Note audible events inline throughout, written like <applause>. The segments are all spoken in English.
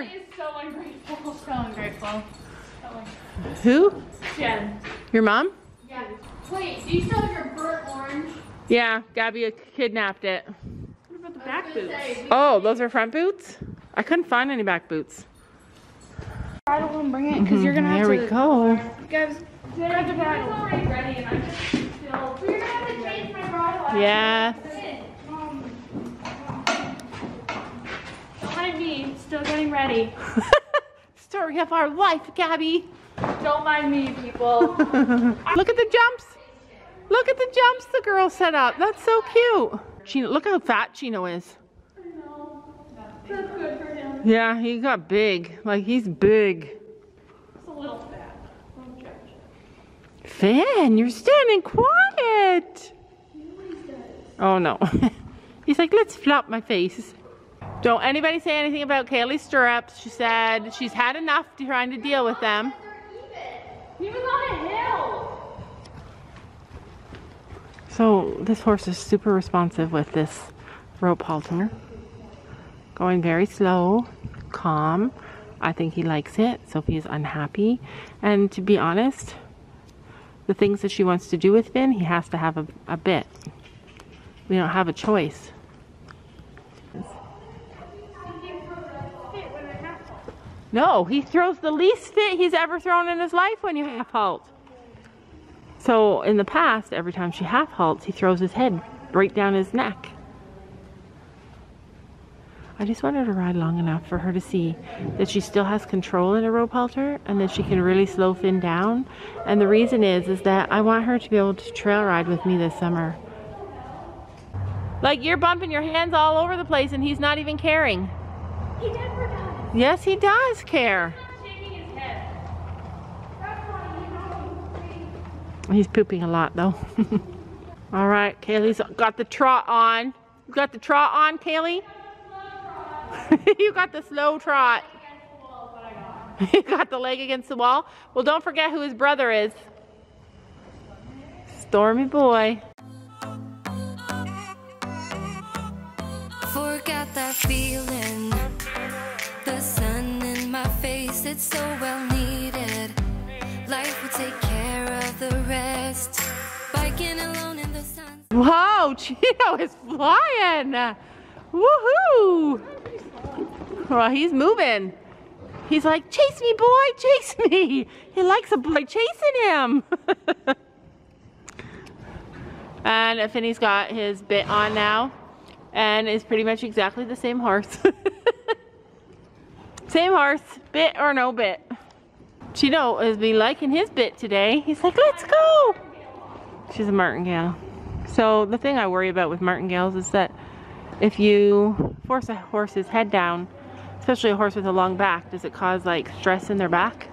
nothing except for is so ungrateful. So ungrateful. who? Jen. Your mom? Yeah. Wait, do you still have your burnt orange? Yeah, Gabby kidnapped it. What about the back boots? Oh, those are front boots? I couldn't find any back boots. I don't want to bring it because you're gonna have There to. we go. Guys, grab the bridle. already ready, and I'm just still. We're gonna have to change my bridle. Yeah. Um, don't mind me, still getting ready. <laughs> Story of our life, Gabby. Don't mind me, people. <laughs> Look at the jumps. Look at the jumps the girl set up. That's so cute. Chino, look how fat Chino is. That's good for him. Yeah, he got big. Like he's big. It's a little fat. Don't judge. Finn, you're standing quiet. Oh no. <laughs> He's like, let's flop my face. Don't anybody say anything about Kaylee's stirrups. She said she's had enough trying to deal with them. He was on a hill. So this horse is super responsive with this rope halter. Going very slow, calm. I think he likes it. Sophie is unhappy. And to be honest, the things that she wants to do with Finn, he has to have a, a bit. We don't have a choice. No, he throws the least fit he's ever thrown in his life when you half halt. So in the past, every time she half halts, he throws his head right down his neck. I just wanted to ride long enough for her to see that she still has control in a rope halter and that she can really slow Finn down. And the reason is, is that I want her to be able to trail ride with me this summer. Like you're bumping your hands all over the place and he's not even caring. He. Yes, he does care. He's pooping a lot though. <laughs> All right, Kaylee's got the trot on. You got the trot on, Kaylee? <laughs> you got the slow trot. <laughs> you got the leg against the wall. Well, don't forget who his brother is. Stormy boy. Forgot that feeling. It's so well needed. Life will take care of the rest. Biking alone in the sun. Whoa, <laughs> Chino is flying. Woohoo. Well, he's moving. He's like, chase me, boy, chase me. <laughs> He likes a boy chasing him. <laughs> and Finney's got his bit on now and is pretty much exactly the same horse. Same horse, bit or no bit. Chino has uh, been liking his bit today. He's like, let's go. She's a martingale. So the thing I worry about with martingales is that if you force a horse's head down, especially a horse with a long back, does it cause like stress in their back?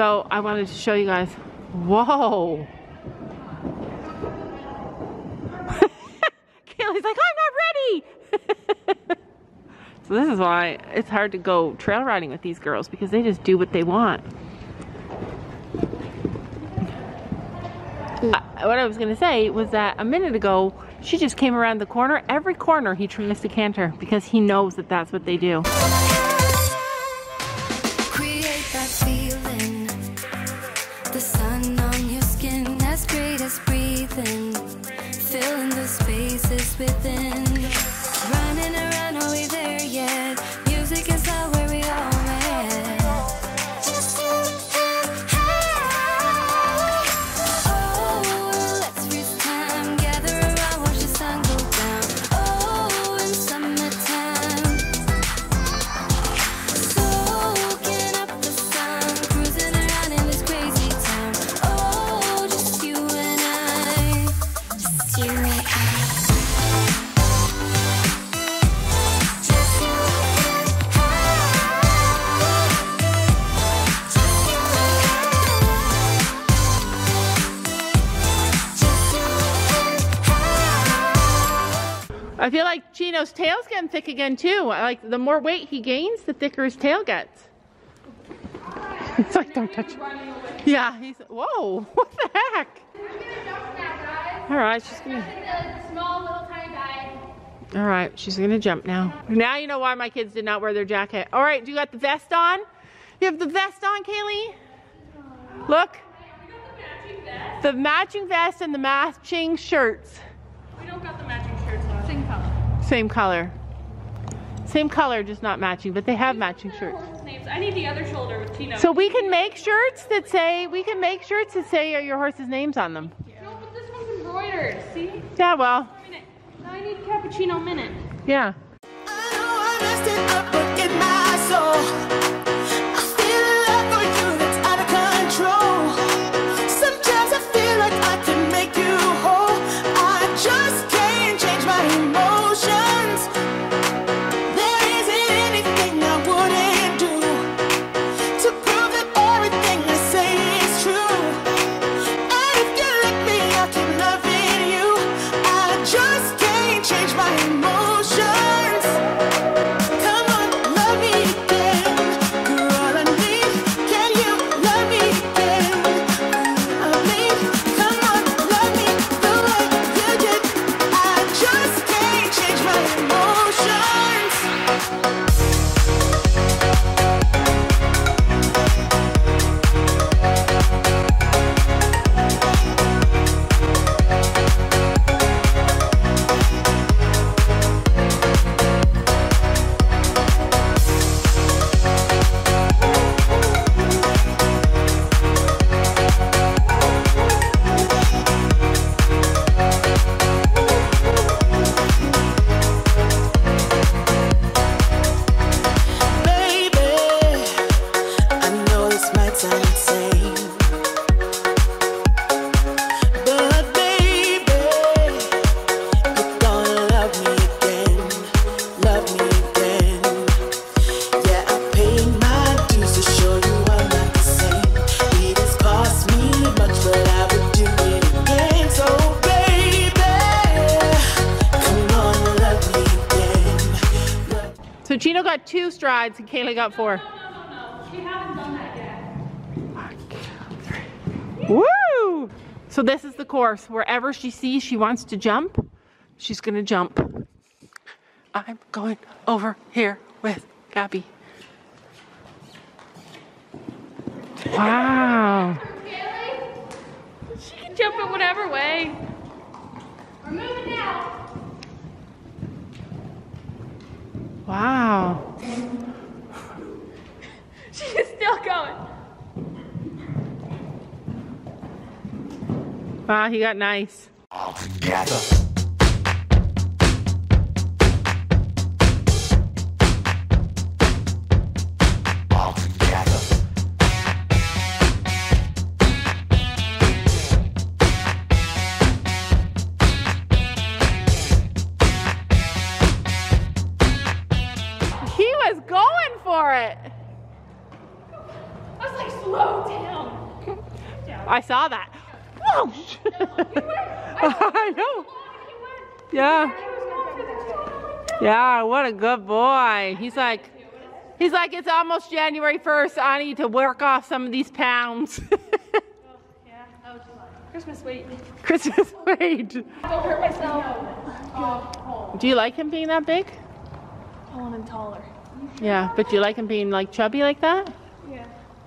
So I wanted to show you guys. Whoa. <laughs> Kaylee's like, I'm not ready. <laughs> so this is why it's hard to go trail riding with these girls because they just do what they want. Uh, what I was going to say was that a minute ago, she just came around the corner. Every corner he tries to canter because he knows that that's what they do. Chino's tail's getting thick again too. Like the more weight he gains, the thicker his tail gets. <laughs> It's like don't touch. Yeah, he's. Whoa! <laughs> What the heck? All right, she's gonna. Small little tiny guy. All right, she's gonna jump now. Now you know why my kids did not wear their jacket. All right, do you got the vest on? You have the vest on, Kaylee? Look. The matching vest and the matching shirts. Same color. Same color, just not matching, but they have matching shirts. Names. I need the other shoulder with Tino. So we can make shirts that say, we can make shirts that say your horse's names on them. No, but this one's embroidered. See? Yeah, well, Now I need cappuccino minute. yeah. I two and Kayla got four. No, no, no. We haven't done that yet. Woo! So this is the course. Wherever she sees she wants to jump, she's gonna jump. I'm going over here with Gabby. Wow. She can jump it whatever way. We're moving now. Wow. She's still going. Wow, he got nice. He I saw that. Whoa! <laughs> I know. Yeah. Yeah, what a good boy. He's like, he's like, it's almost January 1st. I need to work off some of these pounds. Yeah, <laughs> that. Christmas wait. Christmas <laughs> wait. Don't hurt myself. Oh, Do you like him being that big? taller and taller. Yeah, but do you like him being like chubby like that?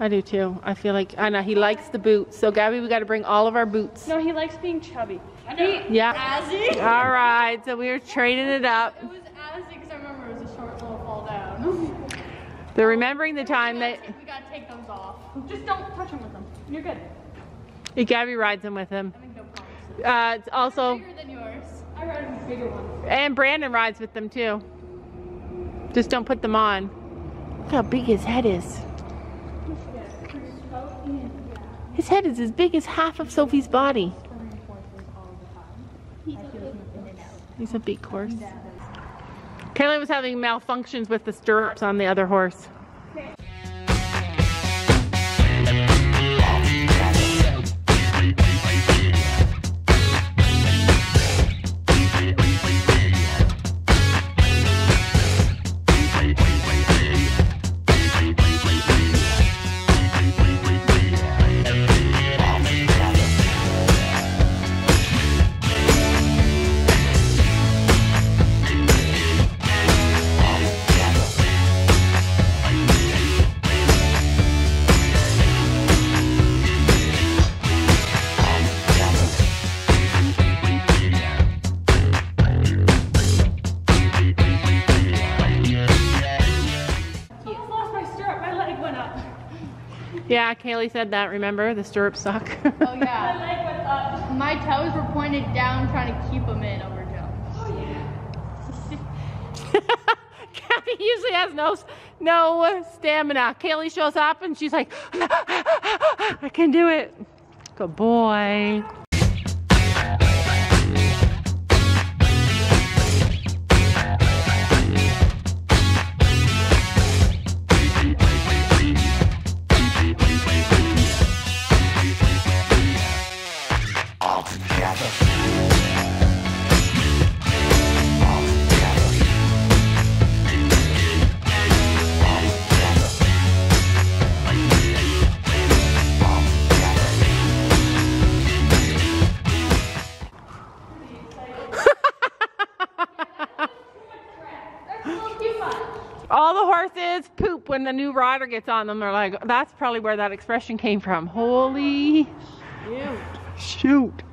Yeah. I do too. I feel like, I know, he likes the boots. So, Gabby, we got to bring all of our boots. No, he likes being chubby. I know. Yeah. Azzy? All right, so we were trading it up. It was Azzy because I remember it was a short little fall down. <laughs> They're remembering the time that we gotta take those off. Just don't touch them with them. You're good. Gabby rides them with him. I think no. Uh, it's also, Bigger than yours. I ride bigger one. and Brandon rides with them too. Just don't put them on. Look how big his head is. His head is as big as half of Sophie's body. He's a big horse. Kayla was having malfunctions with the stirrups on the other horse. Yeah, Kaylee said that. Remember the stirrups suck. <laughs> Oh yeah. My toes were pointed down, trying to keep them in over jump. Oh yeah. Kathy usually has no no stamina. Kaylee shows up and she's like, <laughs> I can do it. Good boy. When the new rider gets on them. They're like, that's probably where that expression came from. Holy shoot. You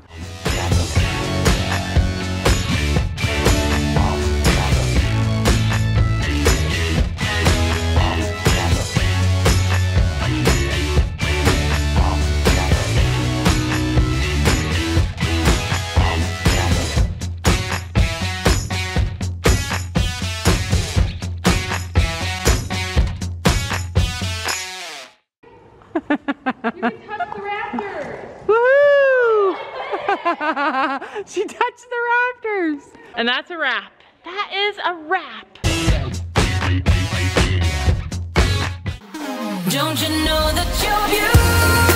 <laughs> she touched the rafters. And that's a wrap. That is a wrap. Don't you know that you're